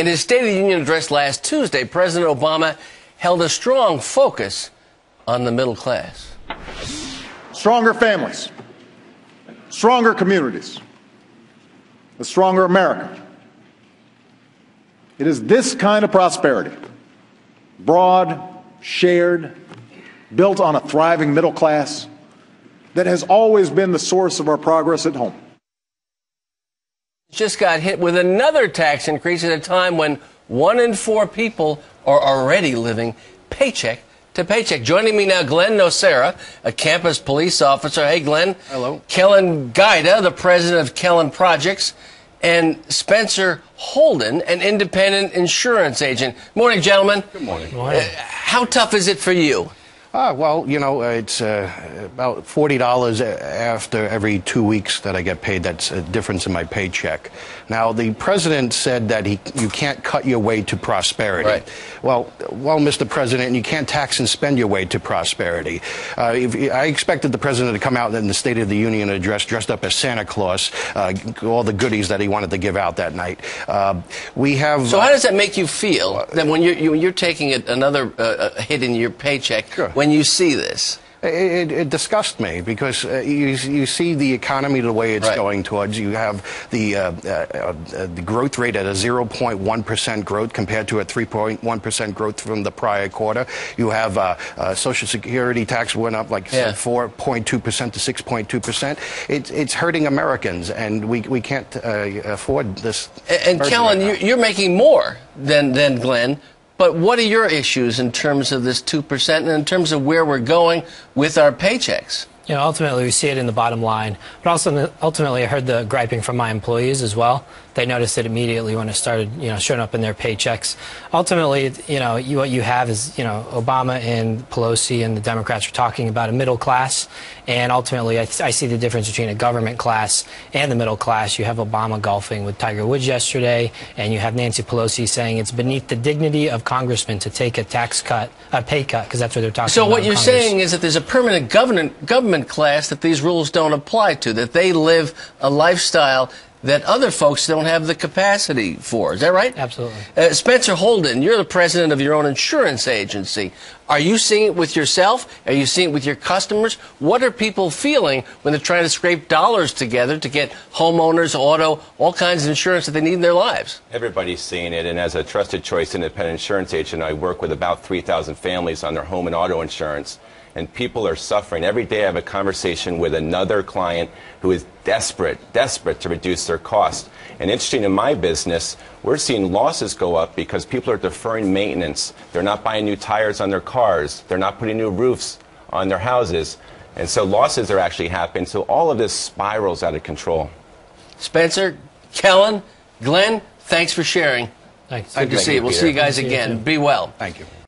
In his State of the Union address last Tuesday, President Obama held a strong focus on the middle class. Stronger families, stronger communities, a stronger America. It is this kind of prosperity, broad, shared, built on a thriving middle class, that has always been the source of our progress at home. Just got hit with another tax increase at a time when one in four people are already living paycheck to paycheck. Joining me now, Glenn Nocera, a campus police officer. Hey, Glenn. Hello. Kellen Guida, the president of Kellen Projects, and Spencer Holden, an independent insurance agent. Morning, gentlemen. Good morning. Uh, how tough is it for you? Ah, well, you know, it's uh, about forty dollars after every two weeks that I get paid. That's a difference in my paycheck. Now, the president said that he, you can't cut your way to prosperity. Right. Well, well, Mr. President, you can't tax and spend your way to prosperity. Uh, if, I expected the president to come out in the State of the Union address dressed up as Santa Claus, uh, all the goodies that he wanted to give out that night. Uh, we have. So, how does that make you feel that when you're, you, you're taking a, another uh, hit in your paycheck Sure. When you see this? It, it, it disgusts me because uh, you, you see the economy the way it's Right. going towards. You have the uh, uh, uh, the growth rate at a 0.1 percent growth compared to a 3.1 percent growth from the prior quarter. You have uh, uh, Social Security tax went up like 4.2 percent to 6.2 percent. It's it's hurting Americans, and we we can't uh, afford this. And, and Kellen, right you, you're making more than, than Glenn. But what are your issues in terms of this 2% and in terms of where we're going with our paychecks? You know, ultimately, we see it in the bottom line. But also, ultimately, I heard the griping from my employees as well. They noticed it immediately when it started, you know, showing up in their paychecks. Ultimately, you know, you, what you have is, you know, Obama and Pelosi and the Democrats are talking about a middle class. And ultimately, I, I see the difference between a government class and the middle class. You have Obama golfing with Tiger Woods yesterday, and you have Nancy Pelosi saying it's beneath the dignity of congressmen to take a tax cut, a pay cut, because that's what they're talking So about. So what you're Congress. saying is that there's a permanent government, government class that these rules don't apply to, that they live a lifestyle that other folks don't have the capacity for. Is that right? Absolutely. Uh, Spencer Holden, you're the president of your own insurance agency. Are you seeing it with yourself? Are you seeing it with your customers? What are people feeling when they're trying to scrape dollars together to get homeowners, auto, all kinds of insurance that they need in their lives? Everybody's seeing it, and as a trusted choice independent insurance agent, I work with about 3,000 families on their home and auto insurance, and people are suffering. Every day I have a conversation with another client who is desperate, desperate to reduce their cost. And interesting in my business, we're seeing losses go up because people are deferring maintenance. They're not buying new tires on their cars, they're not putting new roofs on their houses. And so losses are actually happening. So all of this spirals out of control. Spencer, Kellen, Glenn, thanks for sharing. Thanks. Good to see you, you. We'll Peter. see you guys See again. too. Be well. Thank you.